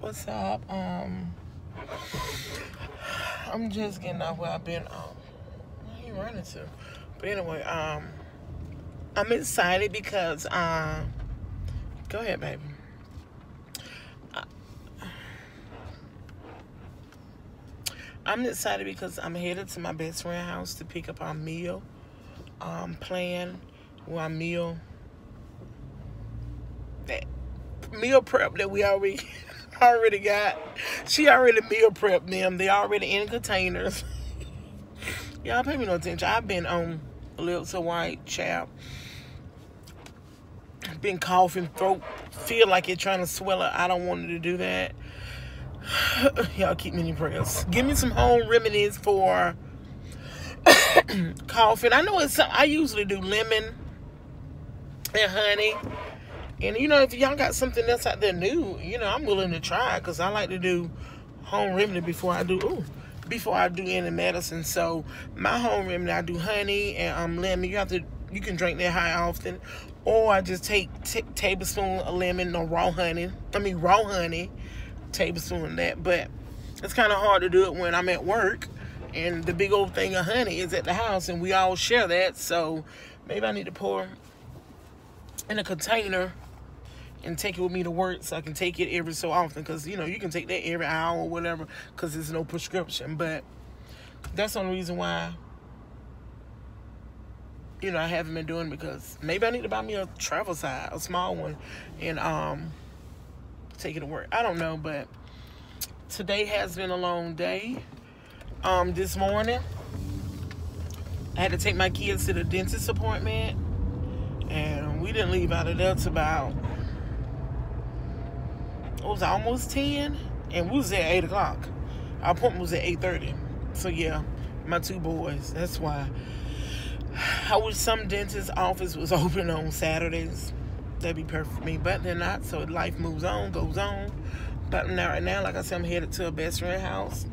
What's up? Um, I'm just getting off where I've been. Um, where you running to? But anyway, um, I'm excited because um, go ahead, baby. Uh, I'm excited because I'm headed to my best friend's house to pick up our meal um, plan, our meal that meal prep that we already already got. She already meal prepped them. They already in containers. Y'all pay me no attention. I've been on lips of white chap. Been coughing, throat feel like it trying to swell up. I don't want to do that. Y'all keep me in your prayers. Give me some home remedies for coughing. I know it's I usually do lemon and honey. And you know, if y'all got something else out there new, you know, I'm willing to try because I like to do home remedy before I do ooh, before I do any medicine. So my home remedy, I do honey and um lemon. You have to you can drink that high often, or I just take tablespoon of lemon or raw honey. I mean raw honey, tablespoon of that. But it's kind of hard to do it when I'm at work, and the big old thing of honey is at the house, and we all share that. So maybe I need to pour in a container and take it with me to work so I can take it every so often because you know you can take that every hour or whatever because there's no prescription but that's the only reason why you know I haven't been doing because maybe I need to buy me a travel size a small one and um take it to work. I don't know but today has been a long day. Um this morning I had to take my kids to the dentist appointment and we didn't leave out of there till about it was almost 10 and we was at 8 o'clock. Our appointment was at 8.30 so yeah my two boys that's why i wish some dentist office was open on saturdays that'd be perfect for me but they're not so life moves on goes on but now right now like i said i'm headed to a best friend house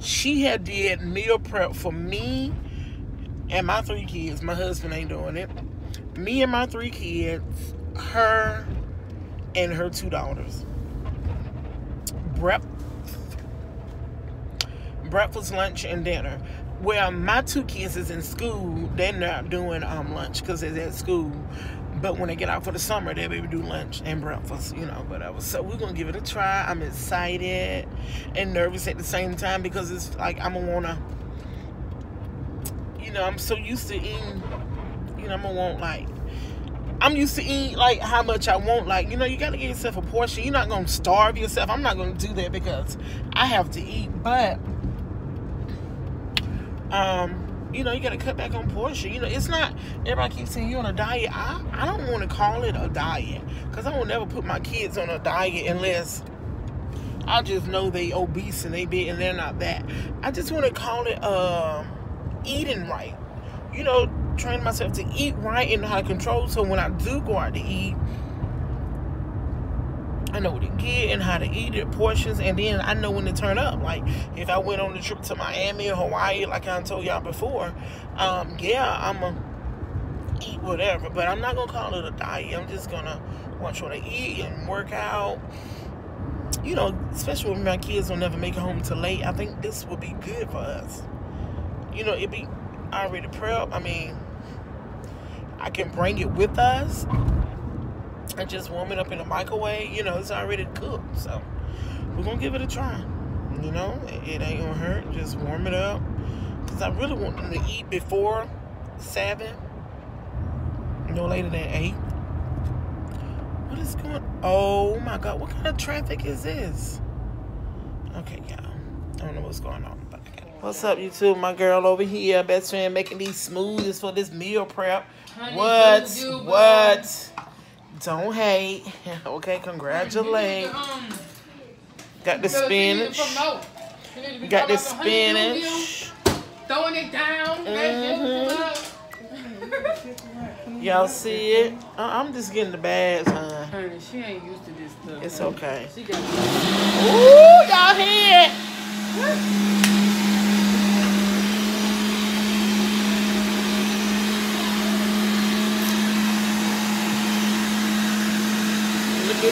she had did meal prep for me and my three kids my husband ain't doing it me and my three kids her and her two daughters. Brep, breakfast, lunch, and dinner. Well, my two kids is in school. They're not doing um lunch because they're at school. But when they get out for the summer, they maybe do lunch and breakfast, you know, whatever. So we're gonna give it a try. I'm excited and nervous at the same time because it's like I'm gonna wanna, you know, I'm so used to eating, you know, I'm gonna want like I'm used to eat like how much I want. Like, you know, you gotta give yourself a portion. You're not gonna starve yourself. I'm not gonna do that because I have to eat. But um, you know, you gotta cut back on portion. You know, it's not everybody keeps saying you're on a diet. I, I don't wanna call it a diet. Cause I will never put my kids on a diet unless I just know they obese and they big and they're not that. I just wanna call it um eating right. You know, train myself to eat right and how to control so when I do go out to eat, I know what to get and how to eat it, portions, and then I know when to turn up. Like if I went on the trip to Miami or Hawaii, like I told y'all before, um, yeah, I'm gonna eat whatever, but I'm not gonna call it a diet. I'm just gonna watch what I eat and work out. You know, especially when my kids will never make it home till late. I think this would be good for us. You know, it'd be already prep. I mean, I can bring it with us and just warm it up in the microwave. You know, it's already cooked. So we're going to give it a try. You know, it, it ain't going to hurt. Just warm it up. Because I really want them to eat before 7. No later than 8. What is going Oh my God. What kind of traffic is this? Okay, y'all. I don't know what's going on. But I got it. What's up, YouTube? My girl over here, best friend, making these smoothies for this meal prep. Honey, What? What? Don't hate. Okay, congratulate. Got the spinach. Got the spinach. Throwing it down. Mm-hmm. Y'all see it? I- I'm just getting the bags, huh? Honey, she ain't used to this stuff. It's okay. Ooh, y'all hear it?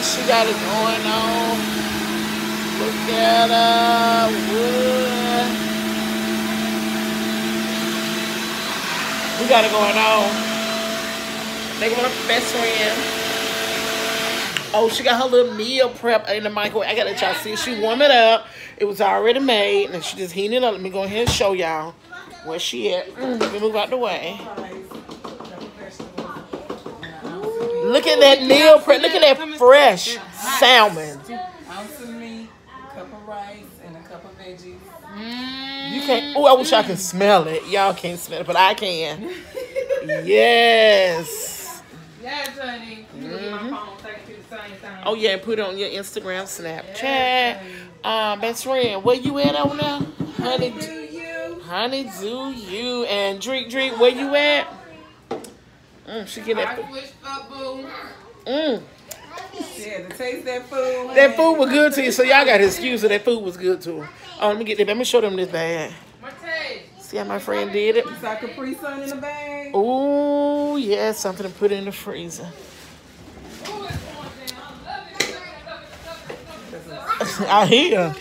She got it going on. Look at her. We got it going on. They going to best friend. Oh, she got her little meal prep in the microwave. I gotta y'all see. She warm it up. It was already made, and she just heating it up. Let me go ahead and show y'all where she at. Let me move out the way. Look at that meal prep. Look at that fresh salmon. Ounce of meat, a cup of rice, and a cup of veggies. You can't. Oh, I wish I could smell it. Y'all can't smell it, but I can. Yes. Yes, honey. You can get my phone so I can do the same thing. Oh yeah, put it on your Instagram, Snapchat. Um, best friend, where you at on there? Honey, Do you? honey, do you and drink, drink. Where you at? Mm, she get I that. switched up, boo. Mm, Yeah, to taste that food. that food was good to you, so y'all got an excuse that that food was good to her. Oh, let me get that. Let me show them this bag. See how my friend did it? It's like Capri Sun in the bag. Oh yeah, something to put in the freezer. Ooh, it's going down. I love it. I love it. I love it. I love it. I hear.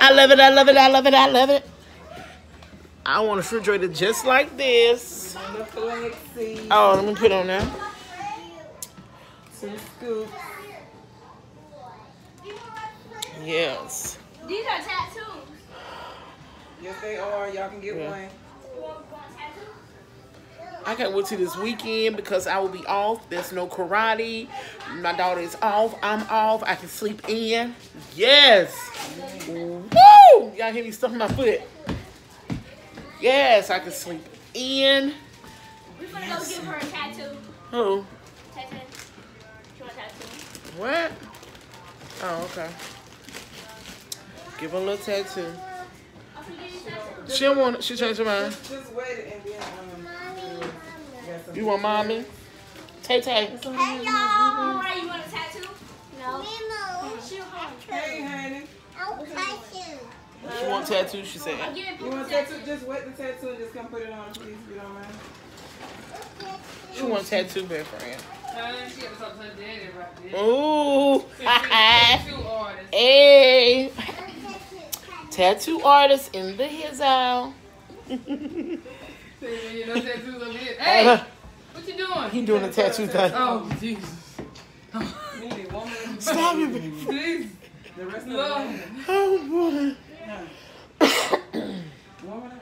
I love it. I love it. I love it. I love it. I want a refrigerator just like this. And the flax seeds. Oh, let me put on there. Two scoops. Yes. These are tattoos. Yes, they are. Y'all can get Yeah. one. You want, want tattoos? I can't wait till this weekend because I will be off. There's no karate. My daughter is off. I'm off. I can sleep in. Yes. Mm-hmm. Woo! Y'all hear me stuffing my foot? Yes, I can sleep in. We're gonna go give her a tattoo. Who? Tattoo. She want a tattoo. What? Oh, okay. Give her a little tattoo. Oh, she give you a tattoo? She don't want it. She changed her mind. Just, just wait and then um. got You want mommy? Tay Tay. Hey, y'all. Alright, you want a tattoo? No. She don't want a Hey, honey. She want tattoo, she said. give You want a tattoo? Just wet the tattoo and just come put it on, please, if you don't mind. She want tattoo, best friend. Honey, uh, she had to talk to her daddy about this. Ooh. Tattoo hey. Tattoo artist in the his out. You know, tattoos over here. Uh-huh. Hey, what you doing? he doing a tattoo thing. Oh, Jesus. You need one more. Stop it, baby. Please. The rest of the Oh boy. Warm it up.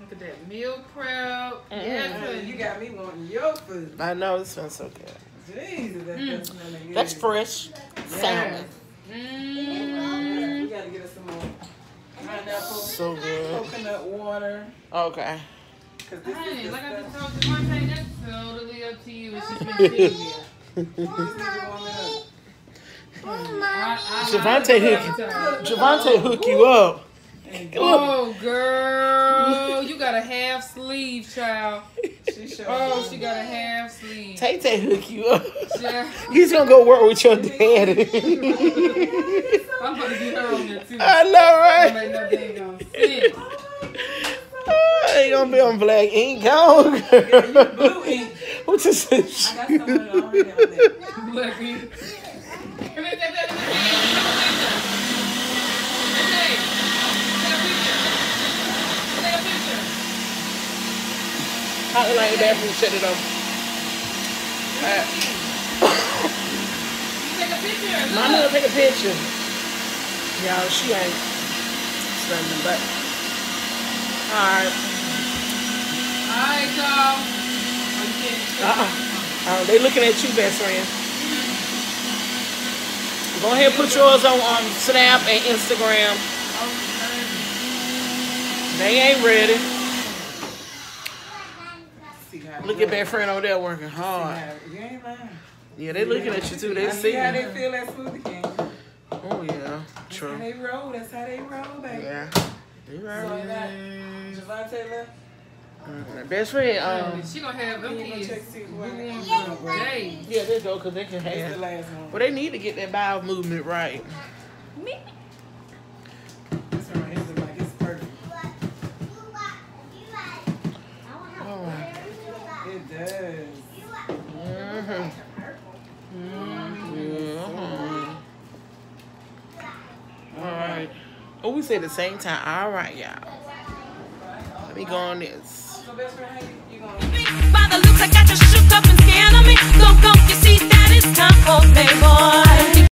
Look at that meal prep. Yes, Honey, honey. You got me wanting your food. I know this smells so good. Jesus, that Mm. does good. That's fresh salmon. Mm. We gotta get us some more pineapple, So good. coconut water. Okay. Cause this Honey, is the like I just stuff. told Devontae, that's totally up to you. It's just been sitting there. Just need to warm it up. I- I- Oh, Javante I- hook Javante hook you up. Oh, girl. You got a half sleeve, child. She showed Oh, she got a half sleeve. Tay Tay hook you up. Child. He's gonna go work with your daddy. I'm gonna get her on there too. I know, That right? make no dang sense. Oh, ain't gonna be on black ink. Go, Yeah, you girl. blue ink. What this I got some of already out there. Look, he- Come here, take that in the hand. Hey, take a picture. Take a picture. Hot like the bathroom, shut it off. Alright. Take a picture. Mama gonna take a picture. Y'all, she ain't standing but Alright. Alright, y'all. Oh, Uh-uh. Uh, they looking at you, best friend. Go ahead and put yours on, on Snap and Instagram. They ain't ready. Look at that friend over there working hard. You ain't lying. Yeah, they looking at you too. They see how they feel that smoothie king. Oh yeah, That's how true. they roll. That's how they roll, baby. Yeah. You So right. that Javante left. Mm-hmm. Best friend. Um, she gonna have them kids. Yeah, they go because they can have. The last one. Well, they need to get that bowel movement right. Me. Oh. It does. Mhm. Mhm. All right. Oh, we say the same time. All right, y'all. Let me go on this. Best friend, you, you gonna? By the looks, I got you shook up and scared of me. Go, you see that it's time for playboy.